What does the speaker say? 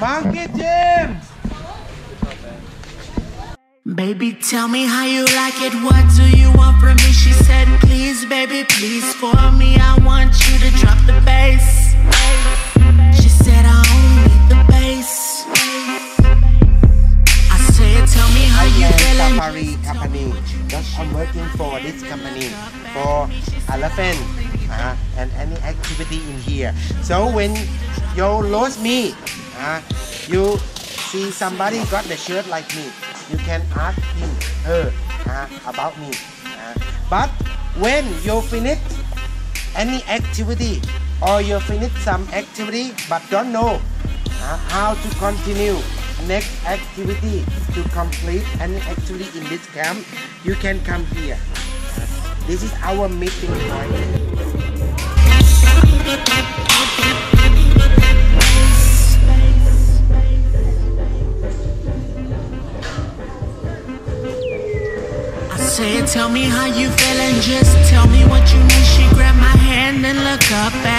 Monkey Jim Baby, tell me how you like it. What do you want from me? She said, Please, baby, please. For me, I want you to drop the bass. She said, I only need the bass. I said, Tell me how you feeling. Safari Company just I'm working for this company for elephant uh, and any activity in here so when you lose me uh, you see somebody got the shirt like me. You can ask him her uh, about me uh, but when you finish any activity or you finish some activity but don't know uh, how to continue next activity to complete any activity in this camp you can come here. Uh, this is our meeting point Tell me how you feeling. Just tell me what you need. She grabbed my hand and looked up at